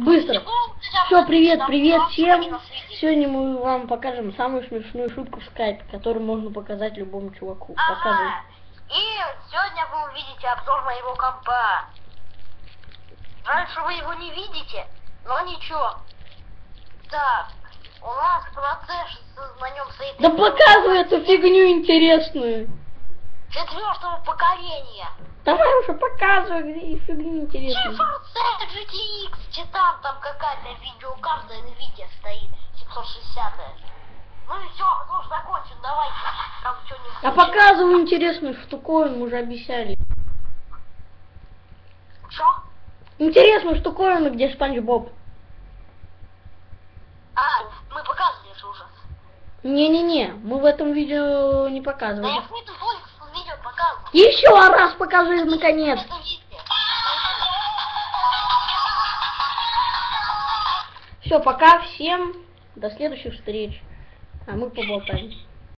Быстро. Все, привет, привет всем. Сегодня мы вам покажем самую смешную шутку в скайпе, которую можно показать любому чуваку. Ага. И сегодня вы увидите обзор моего компа. Раньше вы его не видите, но ничего. Так, у нас процесс на нем стоит... Да показывай эту фигню интересную. Четвертого поколения. Давай уже показывай, где фигню интересную. GeForce GTX, Титан, там какая-то видеокарта NVIDIA стоит, 760 Ну и все, обзор закончен, давайте. Там что-нибудь. А показывай интересную штуковину, уже обещали. Что? Интересную штуковину, где Спанч Боб. А, мы показывали это уже. Не-не-не, мы в этом видео не Да показывали. я в. Еще раз покажи, наконец. Все, пока всем. До следующих встреч. А мы поболтаем.